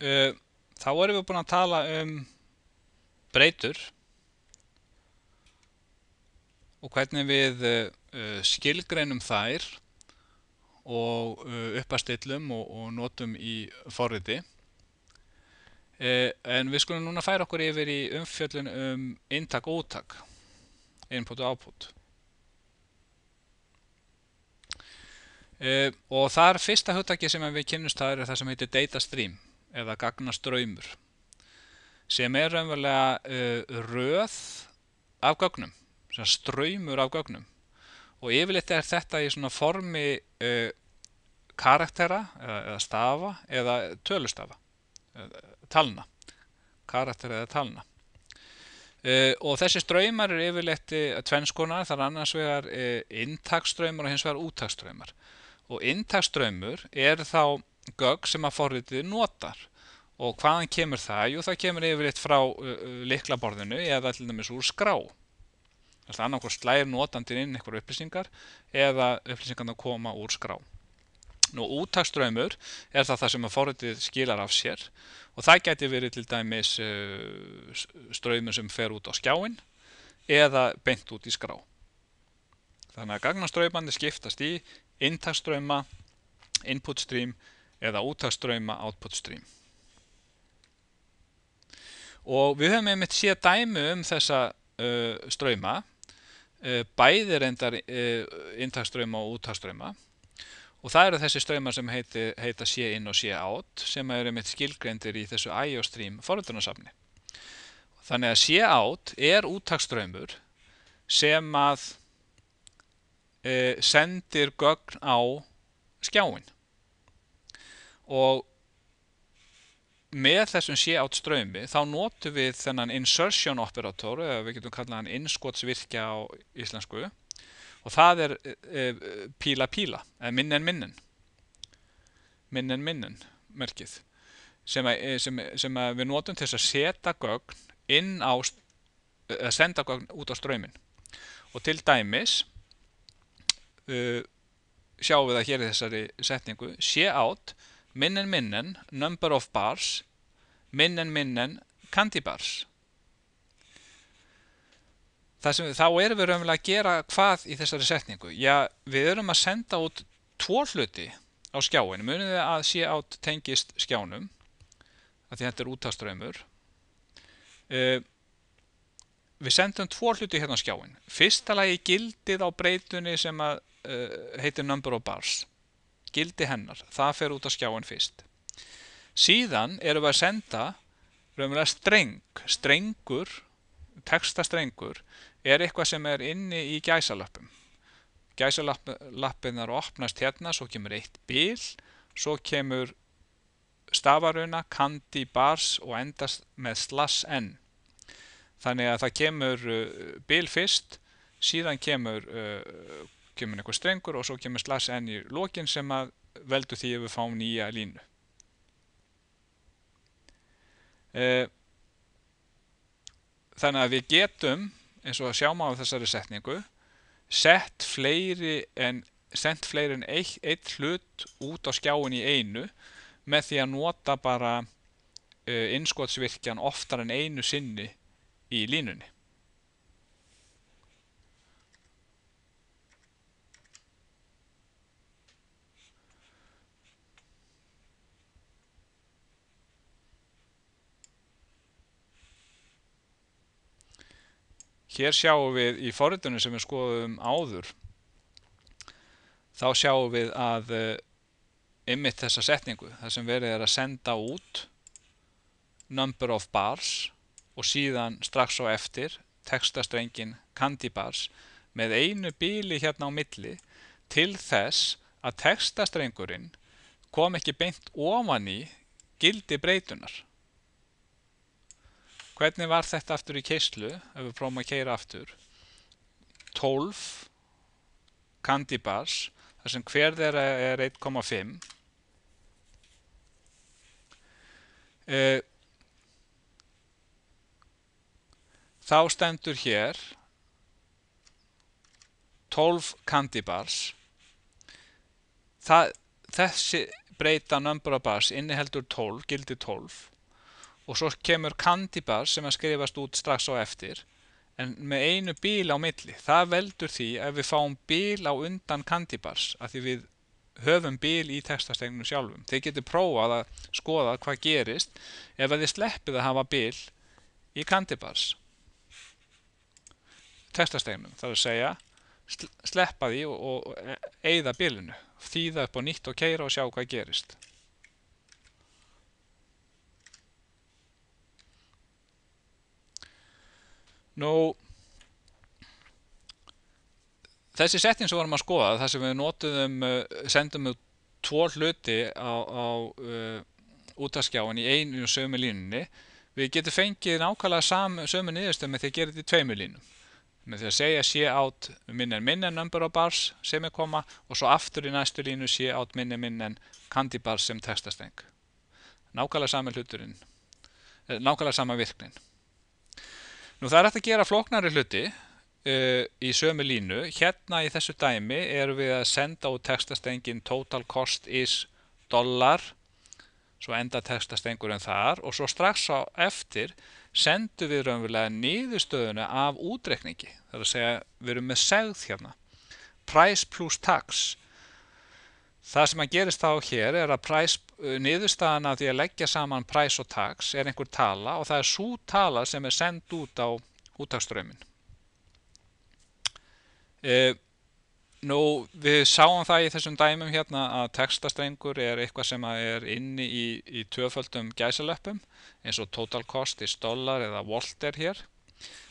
uh, þá erum við búin að tala um breytur og hvernig við uh, skilgreinum þær og uh, uppastillum og, og notum í forriti. Uh, en við skulum núna færa okkur yfir í umfjöllun um inntak og úttak, input og output. Og þar fyrsta hugtaki sem við kynnumst það er það sem heitir data stream eða gagnaströymur sem er raunverulega uh, röð af gögnum, ströymur af gögnum og yfirleitt er þetta í svona formi uh, karaktera eða, eða stafa eða tölustafa, eða, talna, karaktera eða talna. Uh, og þessi ströymar er yfirleitt tvennskonar, þar annars vegar inntaksströymar og hins vegar úttaksströymar og inntaksströymur er þá gögg sem að forritið notar. Og hvaðan kemur það? Jú það kemur yfirleitt frá uh, liklaborðinu eða til dæmis úr skrá. Þannig að annarkoð slæðir notandinn inn einhverju upplýsingar eða upplýsingarna koma úr skrá? Nú úttaksströymur er það það sem að forritið skilar af sér. Og það geti verið til dæmis uh, ströymur sem fer út á skjáin eða beint út í skrá. Þannig að gagnaströymandi skiptast í inntaksströyma, input stream eða úttaksströyma, output stream. Og við höfum einmitt séð dæmi um þessa uh, ströyma, uh, bæði reyndar uh, inntaksströyma og úttaksströyma og það eru þessi ströymar sem heiti, heita sé inn og sé out sem eru einmitt skilgreindir í þessu IO stream foröldunarsafni. Þannig að sé out er úttaksströymur sem að e, sendir gögn á skjáin og með þessum sé átt ströymi þá notum við þennan insertion operator eða við getum kallað hann innskotsvirkja á íslensku. Og það er e, píla píla eða minn en minnen minn en minnen merkið. Sem, að, sem, sem að við notum til að setja gögn inn á að senda gögn út á ströymin og til dæmis uh, sjáum við það hér í þessari setningu sé átt minnen minnen number of bars. Minnen minnen candy bars. Sem, þá erum við raunverulega að gera hvað í þessari setningu? Já við erum að senda út tvo hluti á skjáinu munið við að sé átt tengist skjánum að því þetta er útaströymur uh, við sendum tvo hluti hérna á skjáin fyrsta lagi gildið á breytunni sem að uh, heitir Number of Bars gildi hennar, það fer út á skjáin fyrst. Síðan erum við að senda raunverulega streng strengur, textastrengur er eitthvað sem er inni í gæsalöppum gæsalöppinnar opnast hérna svo kemur eitt bil svo kemur stafaruna, kandi, bars og endast með slass n þannig að það kemur uh, bil fyrst síðan kemur uh, kemur einhver strengur og svo kemur slags n í lokin sem að veldu því að við fáum nýja línu. Eh, þannig að við getum, eins og að sjáum á þessari setningu, sett fleiri en, sendt fleiri en eitt, eitt hlut út á skjáin í einu með því að nota bara uh, innskotsvirkjan oftar en einu sinni í línunni. Hér sjáum við í forritunum sem við skoðum áður þá sjáum við að ymmit eh, þessa setningu þar sem verið er að senda út number of bars og síðan strax á eftir textastrengin candy bars með einu bíli hérna á milli til þess að textastrengurinn kom ekki beint ofan í gildi breytunar Hvernig var þetta aftur í keislu ef við prófum að keira aftur? 12 candy bars þar sem hver þeirra er 1,5 eh, þá stendur hér 12 candy bars það, þessi breyta number of bars inniheldur 12, gildi 12 og svo kemur candy bars sem að skrifast út strax á eftir en með einu bíl á milli. Það veldur því ef við fáum bíl á undan candy bars að því við höfum bíl í textastegnum sjálfum. Þið getur prófað að skoða hvað gerist ef þið sleppið að hafa bíl í candy bars textastegnum. Það er að segja sleppa því og, og eigða bílinu, þýða upp á nýtt og keira og sjá hvað gerist. Nú, þessi setting sem vorum að skoða, það sem við notuðum, uh, sendum við tvo hluti á, á uh, útaskjáin í einu og sömu línunni, við getum fengið nákvæmlega sam, sömu niðurstöð með því að gera þetta í tveimu línum. Með því að segja sé átt minn en minn en number of bars sem er koma og svo aftur í næstu línu sé átt minn en minn en candy bars sem textasteng. Nákvæmlega sami hluturinn, eh, nákvæmlega sama virknin. Nú það er hægt að gera flóknari hluti uh, í sömu línu. Hérna í þessu dæmi erum við að senda út textastengin total cost is dollar, svo enda textastengurinn þar og svo strax á eftir sendu við raunverulega niðurstöðuna af útrekningi. Það er að segja við erum með segð hérna. Price plus tax. Það sem að gerist þá hér er að price, niðurstaðan af því að leggja saman price og tax er einhver tala og það er svo tala sem er sendt út á úttakströmmin. E, nú við sáum það í þessum dæmum hérna að textastrengur er eitthvað sem er inni í, í töföldum gæsalöppum eins og total cost is dollar eða volt er hér.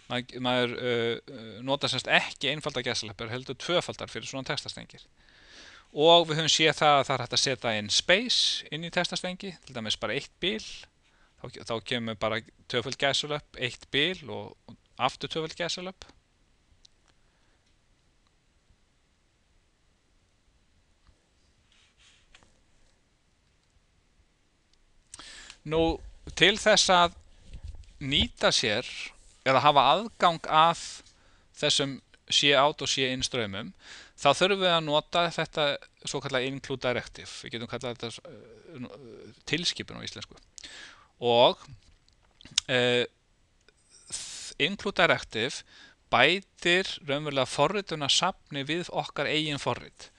Maður, maður uh, nota semst ekki einfaldar gæsalöppur heldur tvöfaldar fyrir svona textastrengir og við höfum séð það að það er hægt að setja inn space inn í testastengi, til dæmis bara eitt bíl þá, þá kemur bara töföld gæsulöp, eitt bíl og, og aftur töföld gæsulöp Nú til þess að nýta sér eða hafa aðgang að þessum sé átt og sé inn ströymum þá þurfum við að nota þetta svo kallar include directive. Við getum kallað þetta uh, tilskipin á íslensku. Og uh, include directive bætir raunverulega forrituna sapni við okkar eigin forrit.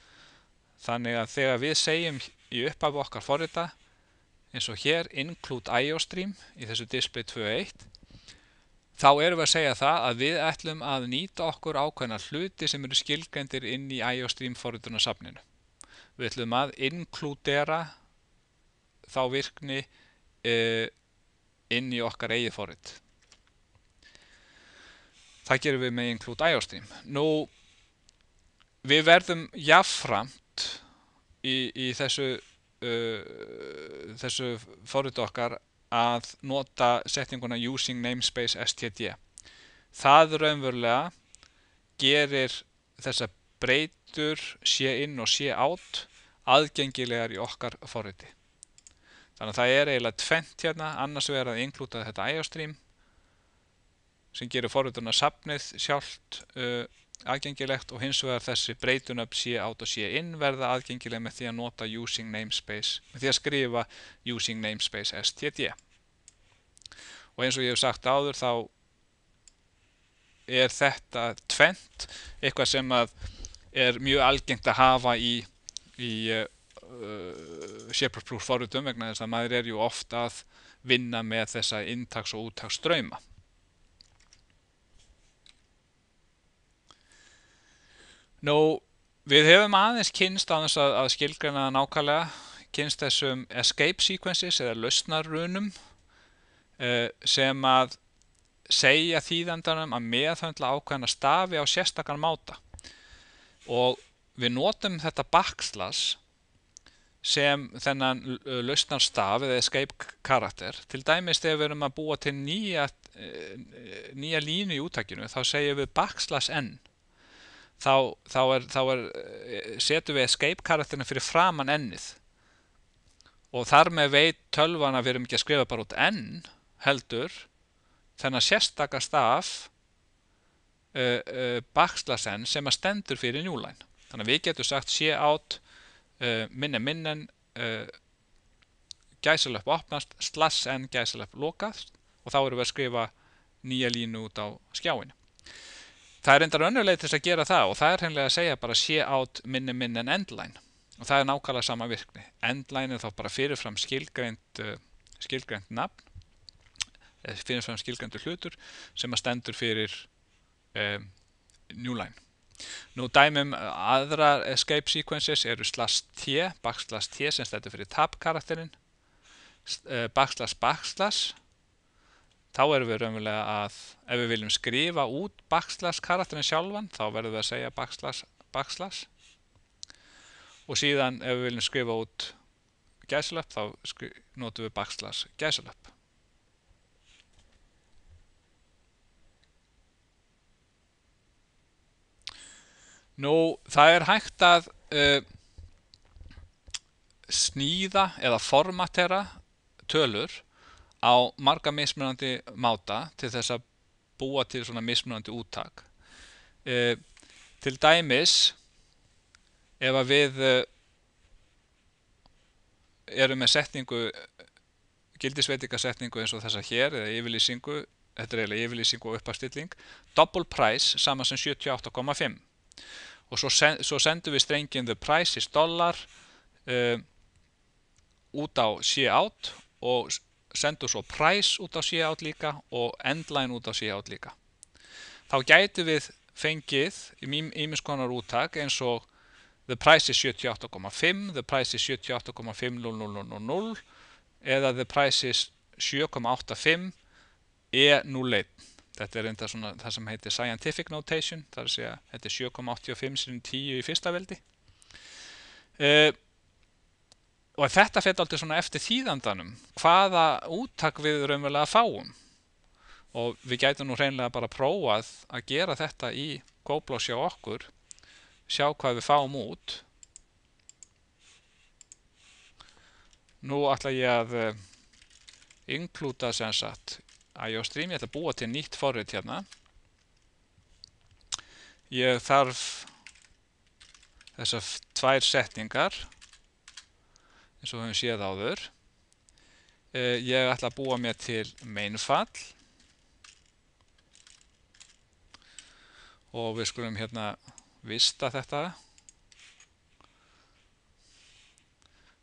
Þannig að þegar við segjum í upphafu okkar forrita eins og hér include IOStream í þessu display 2.1 þá erum við að segja það að við ætlum að nýta okkur ákveðna hluti sem eru skilgændir inn í IOStream forritunarsafninu. Við ætlum að inklúdera þá virkni uh, inn í okkar eigið forrit. Það gerum við með include IOStream. Nú, við verðum jáframt í, í þessu, uh, þessu forritu okkar að nota setninguna using namespace std. Það raunverulega gerir þessa breytur sé inn og sé átt aðgengilegar í okkar forriti. Þannig að það er eiginlega tvent hérna, annars verður að inklúta þetta IOStream sem gerir forriturna sapnið sjálft uh, aðgengilegt og hins vegar þessi breytunöfn sé átt og sé inn verða aðgengileg með því að nota using namespace, með því að skrifa using namespace std. Og eins og ég hef sagt áður þá er þetta tvent, eitthvað sem er mjög algengt að hafa í, í uh, Shepherd-proof forritum vegna þess að maður er ju ofta að vinna með þessa intaks- og úttaksströyma. Nú, við hefum aðeins kynst þess að, að skilgrana nákvæmlega, kynst þessum escape sequences eða lausnarrunum uh, sem að segja þýðandanum að meðhöndla ákveðna stafi á sérstakann máta. Og við notum þetta backslash sem þennan lausnarstaf eða escape karakter. Til dæmis þegar við erum að búa til nýja, nýja línu í úttakinu þá segjum við backslash n þá, þá, er, þá er, eh, setum við escape karakterinu fyrir framann ennið. Og þar með veit tölvan að við erum ekki að skrifa bara út enn heldur þennan sérstakar staf uh, uh, backslash n sem að stendur fyrir njúlæn þannig að við getum sagt sé átt uh, minne minnen uh, gæsalöpp opnast slash n gæsalöpp lokast. Og þá erum við að skrifa nýja línu út á skjáinu. Það er endar önnuleg til þess að gera það og það er hennilega að segja bara sé átt minni minn en endline og það er nákvæmlega sama virkni. Endline er þá bara fyrirfram skilgreint, uh, skilgreint nafn, fyrirfram skilgreintur hlutur sem að stendur fyrir um, newline. Nú dæmum aðrar escape sequences eru slash t, backslash t sem stendur fyrir tab karakterinn, backslash backslash þá erum við raunverulega að ef við viljum skrifa út backslash karakterin sjálfan þá verðum við að segja backslash backslash. Og síðan ef við viljum skrifa út gæsalöpp þá notum við backslash gæsalöpp. Nú það er hægt að uh, snýða eða formatera tölur á marga mismunandi máta til þess að búa til svona mismunandi úttak. E, til dæmis, ef að við e, erum með setningu, gildisveitingasetningu eins og þessa hér, eða yfirlýsingu, þetta er eiginlega yfirlýsingu og uppastilling, double price saman sem 78,5 og svo, sen, svo sendum við strengin the price is dollar uh, út á see out og sendur svo price út á C-out líka og endline út á C-out líka. Þá gætu við fengið í ímiskonar úttak eins og the price is 78,5, the price is 78,50000 eða the price is 7,85 E01. Þetta er enda svona það sem heitir scientific notation, það er að segja þetta er 7,85 sin 10 í fyrsta veldi. Uh, og þetta fyrir alltaf svona eftir þýðandanum hvaða úttak við raunverulega fáum. Og við gætum nú hreinlega bara prófað að gera þetta í GoPlus hjá okkur sjá hvað við fáum út. Nú ætla ég að uh, inklúta sem sagt IOStream, ég ætla að búa til nýtt forrið hérna. Ég þarf þessar tvær setningar eins og við höfum séð áður. Eh, ég ætla að búa mér til mainfall og við skulum hérna vista þetta.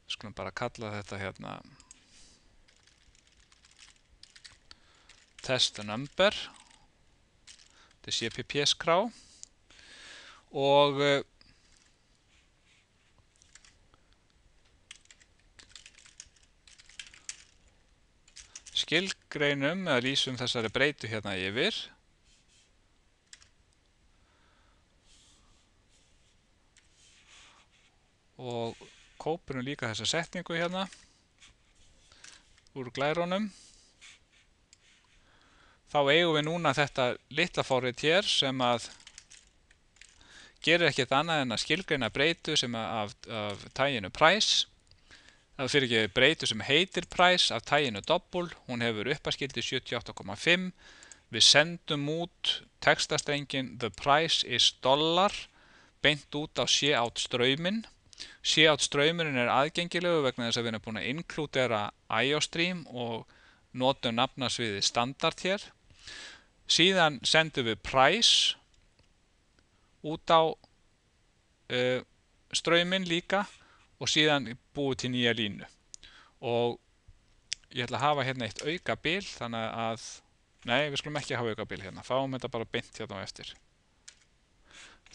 Við skulum bara kalla þetta hérna test number þetta er CPP skrá og skilgreinum eða lýsum þessari breytu hérna yfir. Og kópurum líka þessa setningu hérna úr glærónum. Þá eigum við núna þetta litla fórið hér sem að gerir ekkert annað en að skilgreina breytu sem af, af tæginu price Það fyrir ekki breytu sem heitir price af tæginu doppul, hún hefur uppaskildi 78,5. Við sendum út textastrengin the price is dollar beint út á see-out ströyminn. See-out ströymurinn er aðgengilegu vegna þess að við erum búin að inklúdera IOStream og notum nafnasviði standard hér. Síðan sendum við price út á uh, ströyminn líka og síðan búið til nýja línu. Og ég ætla að hafa hérna eitt auka bil þannig að, nei við skulum ekki hafa auka bil hérna, fáum þetta bara beint hérna á eftir.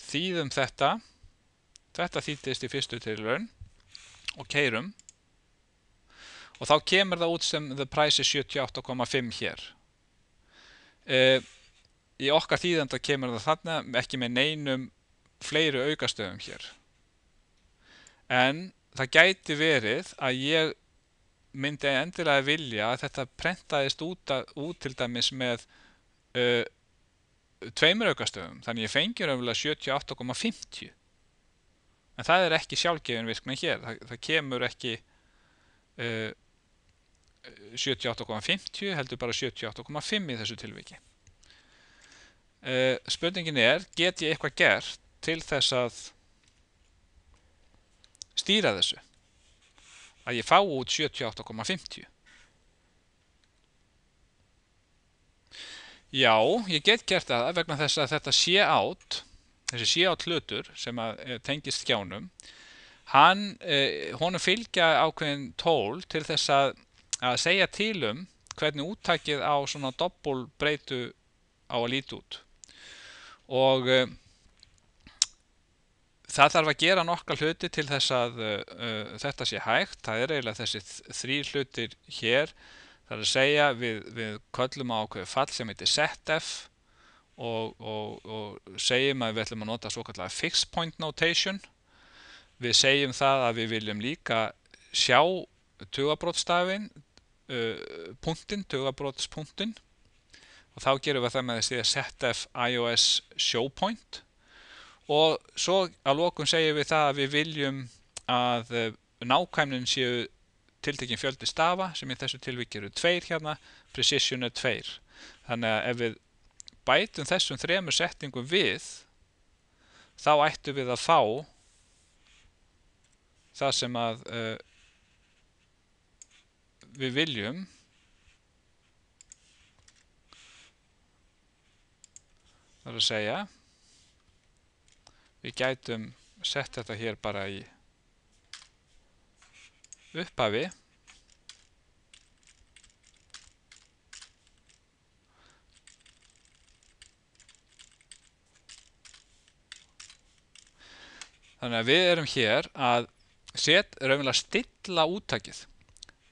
Þýðum þetta. Þetta þýttist í fyrstu tilraun og keirum og þá kemur það út sem the price is 78,5 hér. E, í okkar þýðanda kemur það þarna ekki með neinum fleiri aukastöðum hér en það gæti verið að ég myndi endilega vilja að þetta prentaðist út, að, út til dæmis með uh, tveimur aukastöfum þannig ég fengir umvel 78,50 en það er ekki sjálfgefin virkna hér. Það, það kemur ekki uh, 78,50 heldur bara 78,5 í þessu tilviki. Uh, spurningin er get ég eitthvað gert til þess að stýra þessu að ég fá út 78,50. Já, ég get gert það vegna þess að þetta sé átt, þessi sé átt hlutur sem eh, tengist skjánum, hann, eh, honum fylgja ákveðin tól til þess að, að segja til um hvernig úttakið á svona doppul breytu á að líti út. Og eh, það þarf að gera nokkal hluti til þess að uh, þetta sé hægt. Það er eiginlega þessi þrý hlutir hér. Það er að segja við, við köllum á ákveðu fall sem heitir setf og, og, og segjum að við ætlum að nota svo kallega fixed point notation. Við segjum það að við viljum líka sjá tugabrótstafin, uh, punktin, tugabrótspunktin og þá gerum við það með því að setf iOS showpoint og svo að lókun segjum við það að við viljum að eh, nákvæmnin séu tiltekinn fjöldi stafa sem í þessu tilvík eru tveir hérna, precision er tveir. Þannig að ef við bætum þessum þremur settingum við þá ættum við að fá það sem að uh, við viljum. Það er að segja við gætum sett þetta hér bara í upphafi Þannig að við erum hér að set raunverulega stilla úttakið.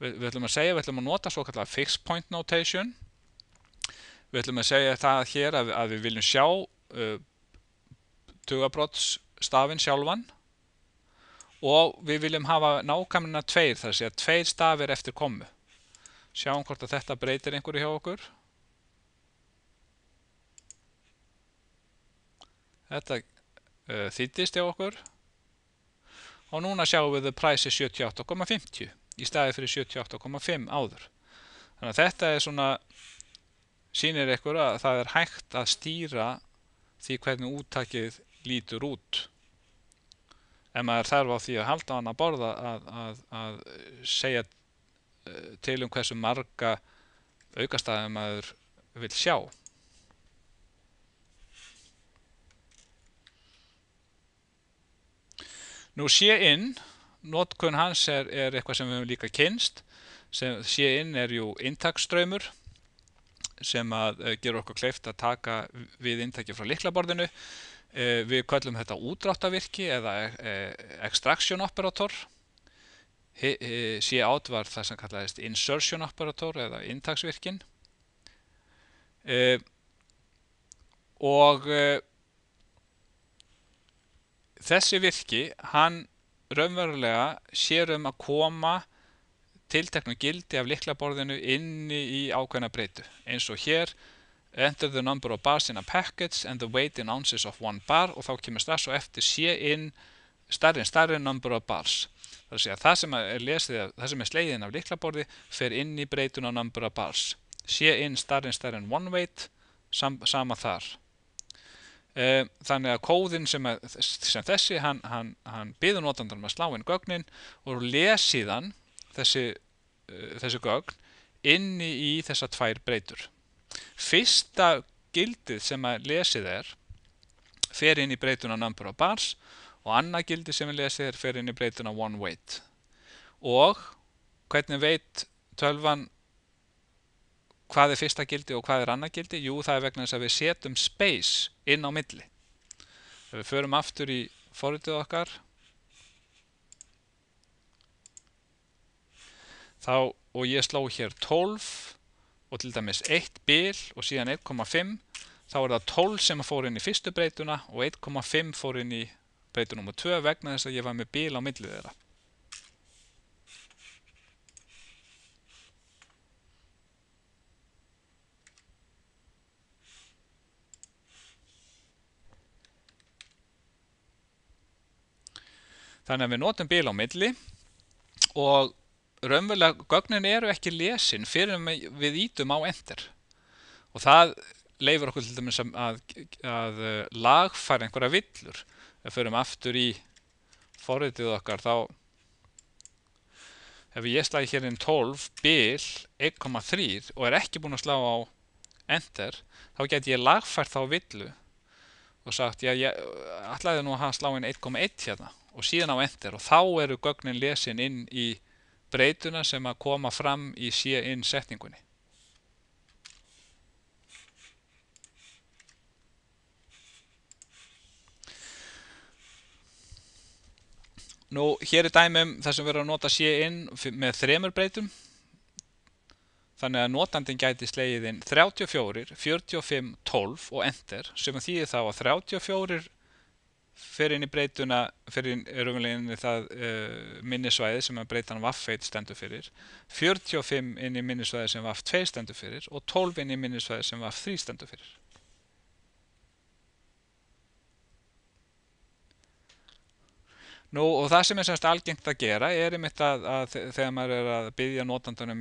Við, við ætlum að segja, við ætlum að nota svo kallar fixed point notation. Við ætlum að segja það hér að, að við viljum sjá uh, tugabrótsstafinn sjálfan. Og við viljum hafa nákvæmlega tveir þar að segja tveir stafir eftir komu. Sjáum hvort að þetta breytir einhverju hjá okkur. Þetta uh, þýttist hjá okkur. Og núna sjáum við að præsi 78,50 í staði fyrir 78,5 áður. Þannig að þetta er svona sínir ykkur að það er hægt að stýra því hvernig úttakið lítur út. Ef maður þarf á því að halda hann að borða að, að, að segja eh, til um hversu marga aukastæði maður vil sjá. Nú sé inn notkun hans er, er eitthvað sem við hefum líka kynst sé inn er jú intaksströymur sem að uh, gera okkur kleift að taka við intaki frá liklaborðinu Eh, við kallum þetta útráttavirki eða eh, extraction operator. C out var það sem kallaðist insertion operator eða intaksvirkin. Eh, og þessi virki, hann raunverulega sér um að koma tilteknum gildi af liklaborðinu inni í ákveðna breytu. Eins og hér enter the number of bars in a package and the weight in ounces of one bar og þá kemur strax og eftir sé inn starri en starri number of bars. Það er að segja það sem er lesið það sem er slegin af liklaborði fer inn í breytun á number of bars. Sé inn starri en starri en one weight sam, sama þar. E, þannig að kóðin sem, að, sem þessi hann, hann, hann byður notandur með sláinn gögnin og lesiðan þessi, uh, þessi gögn inni í þessa tvær breytur Fyrsta gildið sem að lesið er fer inn í breytuna number of bars og annað gildið sem við lesið er fer inn í breytuna one weight og hvernig veit tölvan hvað er fyrsta gildi og hvað er annað gildi? Jú, það er vegna þess að við setjum space inn á milli. Við förum aftur í forritið okkar þá, og ég sló hér 12 og til dæmis 1 bil og síðan 1,5 þá er það 12 sem fór inn í fyrstu breytuna og 1,5 fór inn í breytun nr. 2 vegna þess að ég var með bil á millið þeirra. Þannig að við notum bil á milli og raunverulega gögnin eru ekki lesin fyrir við ítum á ender og það leifur okkur til dæmis að, að, uh, lagfæra einhverja villur. Ef við förum aftur í forritið okkar þá ef ég slæði hér inn 12 bil 1,3 og er ekki búin að slá á enter þá get ég lagfært þá villu og sagt já ég ætlaði nú að slá inn 1,1 hérna og síðan á enter. Og þá eru gögnin lesin inn í breytuna sem að koma fram í sé-in setningunni. Nú, hér er dæmum þar sem við erum að nota sé-in með þremur breytum. Þannig að notandin gæti slegið inn 34, 45, 12 og enter sem þýðir þá að 34 fer inn í breytuna, fer inn inn í það uh, minnisvæði sem að breytan VAF1 stendur fyrir, 45 inn í minnisvæði sem VAF2 stendur fyrir og 12 inn í minnisvæði sem VAF3 stendur fyrir. Nú og það sem er semst algengt að gera er einmitt að, að þegar maður er að byggja notandunum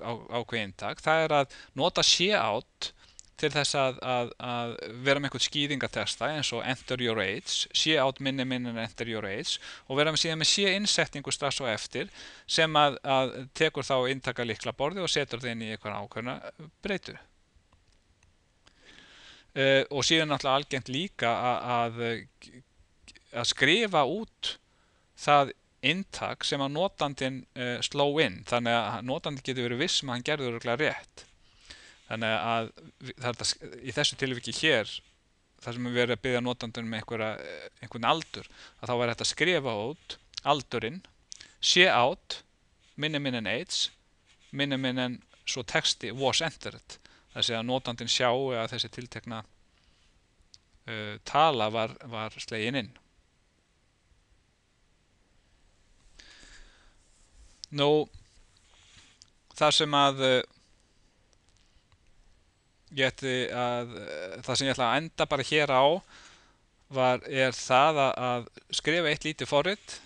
á ákveð eintak, það er að nota sé átt til þess að, að, að vera með einhvern skýringatesta eins og enter your age, sé átt minni minni en enter your age og vera með síðan með sé innsetningu strax og eftir sem að, að tekur þá inntaka likla borði og setur það inn í einhvern ákveðna breytu. Uh, og síðan náttúrulega algengt líka að skrifa út það inntak sem að notandin uh, sló inn þannig að notandin getur verið viss sem um hann gerður rétt þannig að þetta, í þessu tilviki hér þar sem við erum að byggja notandun með einhverja, einhvern aldur að þá verður þetta að skrifa út aldurinn sé átt minni minn en AIDS minni minn en svo texti was entered. Þess að notandin sjáu að þessi tiltekna uh, tala var, var slegin inn. Nú þar sem að uh, ég ætti að það sem ég ætla að enda bara hér á var, er það að, að skrifa eitt lítið forrið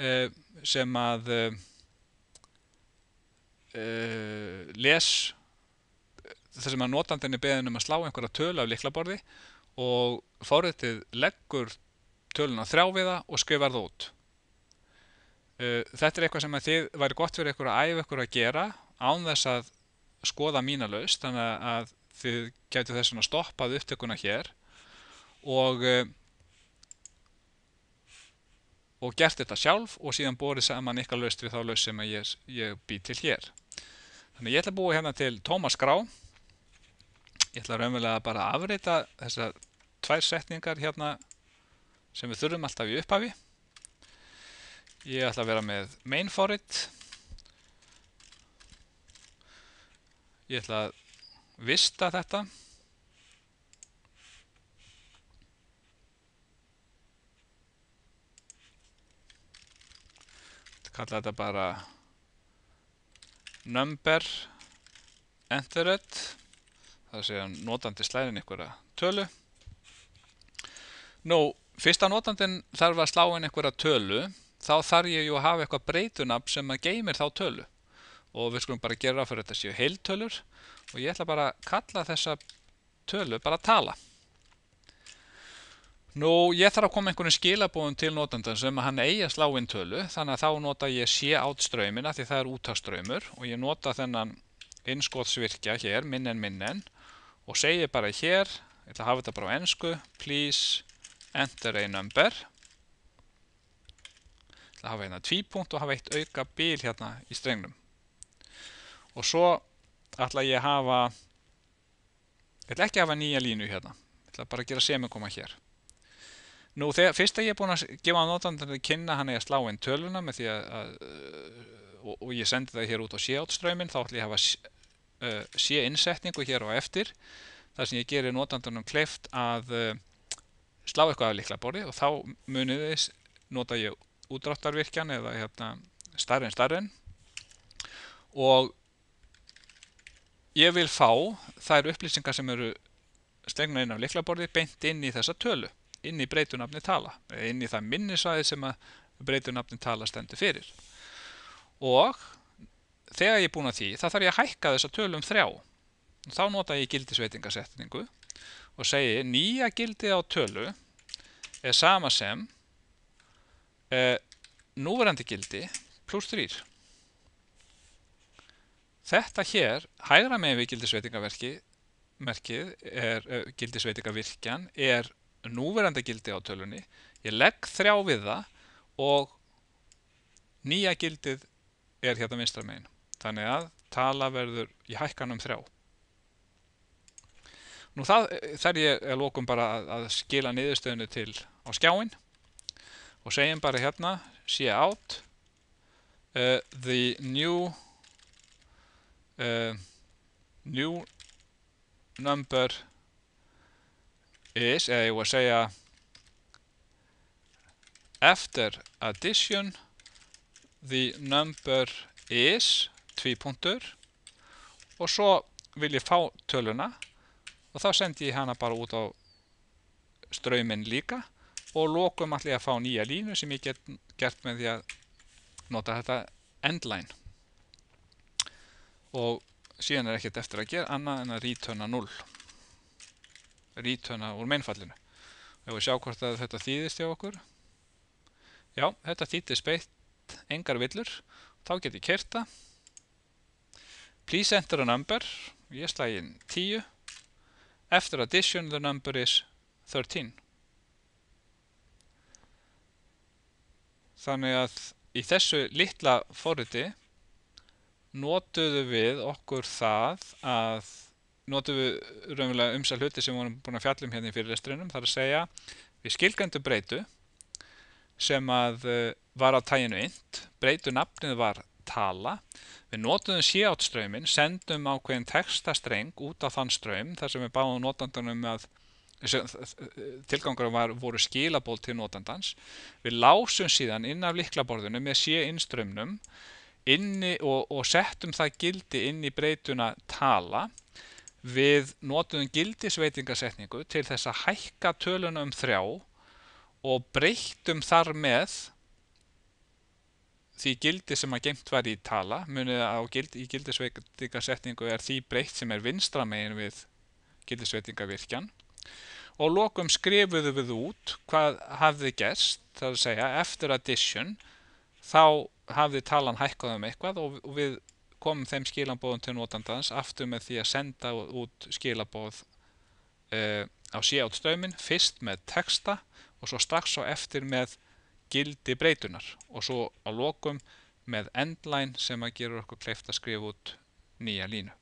uh, sem að uh, les þar sem að notandinni beðin um að slá einhverja tölu af liklaborði og forriðtið leggur tölun á þrjáviða og skrifar það út. Uh, þetta er eitthvað sem að þið væri gott fyrir ykkur að æfa ykkur að gera án þess að skoða mína laust þannig að þið getur þess að stoppað upptökuna hér og eh, og gert þetta sjálf og síðan borið saman ykkar laust við þá laust sem ég, ég bý til hér. Þannig ég ætla að búa hérna til Tómas Grá ég ætla raunverulega bara að afreita þessar tvær setningar hérna sem við þurfum alltaf í upphafi. Ég ætla að vera með main for it Ég ætla að vista þetta. Kalla þetta bara number entered. Það sé að notandi slæðin að tölu. Nú, fyrst að notandin þarf að slá inn að tölu, þá þarf ég að hafa eitthvað breytunab sem að geymir þá tölu og við skulum bara gera fyrir þetta séu heiltölur og ég ætla bara að kalla þessa tölu bara tala. Nú ég þarf að koma einhvern skilabóðum til notandan sem að hann eigi að slá inn tölu þannig að þá nota ég sé átt ströymina því það er útagströymur og ég nota þennan innskótsvirkja hér minn en minn en og segi bara hér, ég ætla að hafa þetta bara á ennsku, please enter a number ég ætla að hafa hérna tvípunkt og hafa eitt auka bíl hérna í strengnum og svo ætla ég að hafa ég ætla ekki að hafa nýja línu hérna. Ég ætla bara að gera semikoma hér. Nú þegar fyrst að ég er búin að gefa notandandi kynna hann er að slá inn töluna með því að, að og, og ég sendi það hér út á séátströyminn þá ætla ég að hafa uh, sé innsetningu hér á eftir. Þar sem ég gerir notandunum kleift að uh, slá eitthvað af likla borði og þá munið þess nota ég útráttarvirkjan eða hérna starren starren og ég vil fá þær upplýsingar sem eru slegna inn á liklaborði beint inn í þessa tölu, inn í breytunafni tala, inn í það minnisvæði sem að breytunafni tala stendur fyrir. Og þegar ég er búin að því, þá þarf ég að hækka þessa tölu um þrjá. Þá nota ég gildisveitingasetningu og segi nýja gildi á tölu er sama sem eh, núverandi gildi pluss 3 þetta hér hægra megin við gildisveitingaverki merkið er uh, gildisveitingavirkjan er núverandi gildi á tölunni. Ég legg þrjá við það og nýja gildið er hérna vinstra megin. Þannig að tala verður í hækkanum þrjá. Nú það þær ég að lókum bara að, að skila niðurstöðinu til á skjáin og segjum bara hérna see out uh, the new uh, new number is, eða ég voru að segja after addition the number is tvípunktur og svo vil ég fá töluna og þá sendi ég hana bara út á ströyminn líka og lókum allir að fá nýja línu sem ég get gert með því að nota þetta endline og síðan er ekkert eftir að gera annað en að returna 0 returna úr meinfallinu. Og við sjá hvort að þetta þýðist hjá okkur? Já, þetta þýttist beitt engar villur. Þá get ég kerta please enter a number. Ég slæði inn 10 after addition the number is 13 þannig að í þessu litla forriti notuðu við okkur það að notuðu við raunverulega umsal hluti sem við vorum búin að fjallum hérna í fyrirlestrinum þar að segja við skilgændu breytu sem að eh, var á tæginu int breytu nafnið var tala við notuðum síáttströymin sendum ákveðin textastreng út á þann ströym þar sem við báðum notandunum að tilgangur var, voru skilaból til notandans. Við lásum síðan inn af liklaborðinu með sé innströmmnum inni og, og settum það gildi inn í breytuna tala við notum gildisveitingasetningu til þess að hækka töluna um þrjá og breyttum þar með því gildi sem að geimt var í tala. Munið að gildi, í gildisveitingasetningu er því breytt sem er vinstra megin við gildisveitingavirkjan. Og lokum skrifuðu við út hvað hafði gerst, það er að segja eftir addition þá hafði talan hækkað um eitthvað og við komum þeim skilabóðum til notandans aftur með því að senda út skilabóð uh, á síátt stöyminn, fyrst með texta og svo strax á eftir með gildi breytunar og svo á lokum með endline sem að gera okkur kleift að skrifa út nýja línu.